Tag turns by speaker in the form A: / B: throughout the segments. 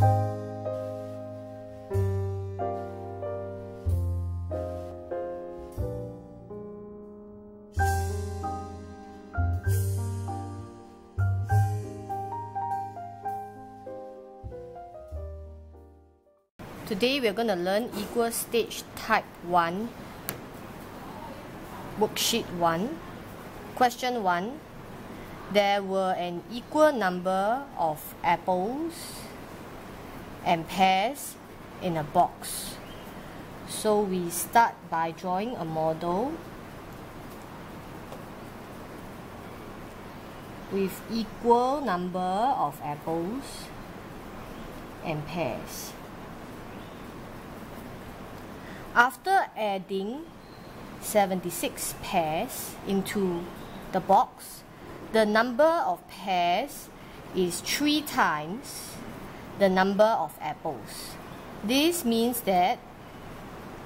A: Today we're going to learn equal stage type 1, worksheet 1. Question 1. There were an equal number of apples and pears in a box. So we start by drawing a model with equal number of apples and pears. After adding 76 pears into the box, the number of pears is 3 times the number of apples. This means that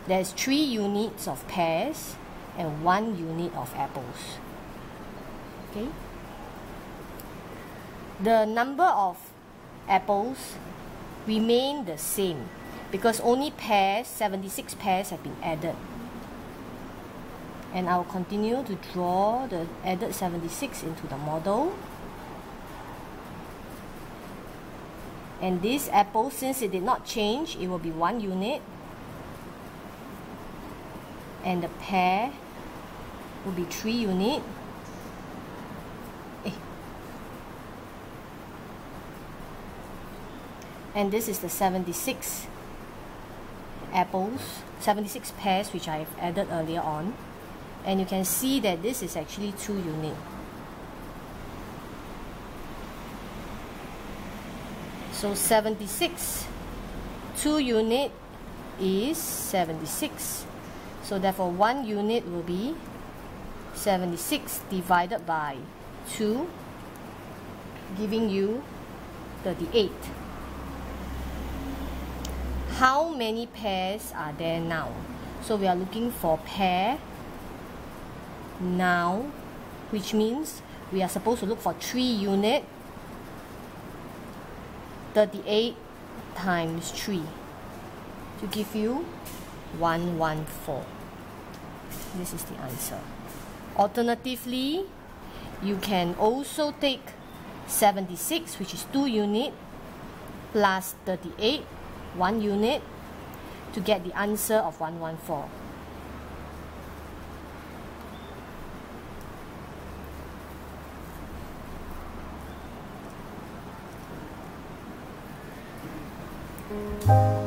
A: there's 3 units of pears and 1 unit of apples. Okay? The number of apples remain the same because only pears, 76 pears have been added. And I'll continue to draw the added 76 into the model. And this apple, since it did not change, it will be one unit. And the pear will be three unit. Eh. And this is the 76 apples 76 pears which I've added earlier on and you can see that this is actually 2 unit so 76 2 unit is 76 so therefore 1 unit will be 76 divided by 2 giving you 38 how many pears are there now? So we are looking for pear now, which means we are supposed to look for 3 unit 38 times 3 to give you 114. This is the answer. Alternatively, you can also take 76 which is 2 unit plus 38 one unit to get the answer of 114. Música